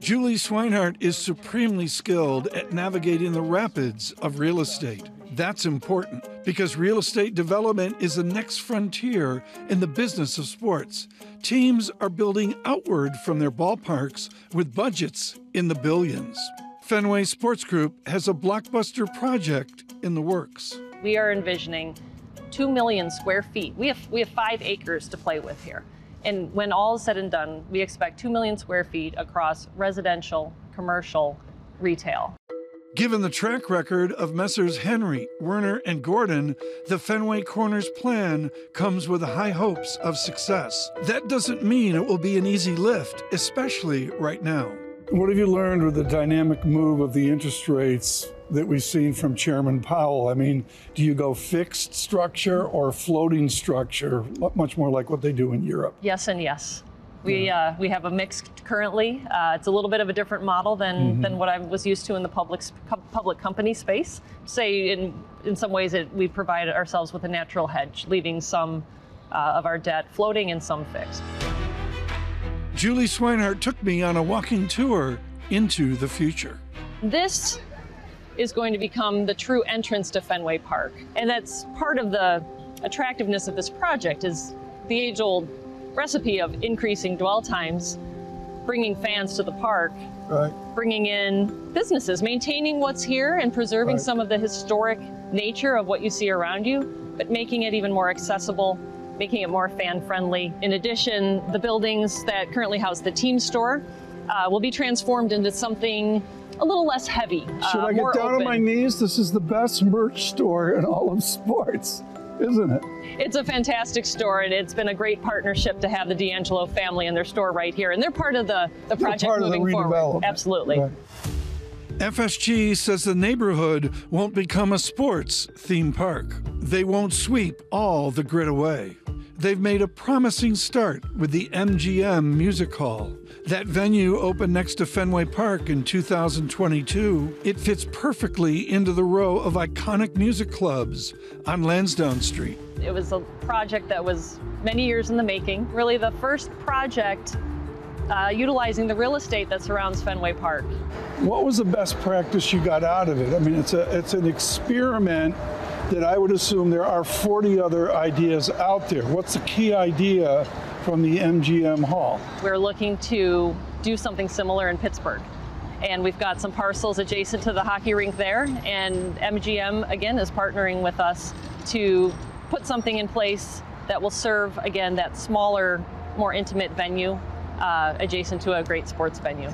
Julie Swinehart is supremely skilled at navigating the rapids of real estate. That's important because real estate development is the next frontier in the business of sports. Teams are building outward from their ballparks with budgets in the billions. Fenway Sports Group has a blockbuster project in the works. We are envisioning 2 million square feet. We have, we have five acres to play with here. And when all is said and done, we expect 2 million square feet across residential, commercial, retail. Given the track record of Messrs. Henry, Werner, and Gordon, the Fenway Corners plan comes with high hopes of success. That doesn't mean it will be an easy lift, especially right now. What have you learned with the dynamic move of the interest rates that we've seen from Chairman Powell? I mean, do you go fixed structure or floating structure, much more like what they do in Europe? Yes, and yes. We, uh, we have a mix currently. Uh, it's a little bit of a different model than, mm-hmm. than what I was used to in the public public company space. Say in in some ways it, we provide ourselves with a natural hedge, leaving some uh, of our debt floating and some fixed. Julie Swinehart took me on a walking tour into the future. This is going to become the true entrance to Fenway Park, and that's part of the attractiveness of this project is the age-old recipe of increasing dwell times, bringing fans to the park, right. bringing in businesses, maintaining what's here and preserving right. some of the historic nature of what you see around you, but making it even more accessible, making it more fan friendly. In addition, the buildings that currently house the team store uh, will be transformed into something a little less heavy. Should uh, I get down open. on my knees? This is the best merch store in all of sports isn't it? It's a fantastic store, and it's been a great partnership to have the D'Angelo family in their store right here. And they're part of the, the project moving the forward. Absolutely. Right. FSG says the neighborhood won't become a sports theme park. They won't sweep all the grit away. They've made a promising start with the MGM Music Hall. That venue opened next to Fenway Park in 2022. It fits perfectly into the row of iconic music clubs on Lansdowne Street. It was a project that was many years in the making. Really, the first project uh, utilizing the real estate that surrounds Fenway Park. What was the best practice you got out of it? I mean, it's a it's an experiment that I would assume there are 40 other ideas out there. What's the key idea from the MGM Hall. We're looking to do something similar in Pittsburgh. And we've got some parcels adjacent to the hockey rink there. And MGM, again, is partnering with us to put something in place that will serve, again, that smaller, more intimate venue uh, adjacent to a great sports venue.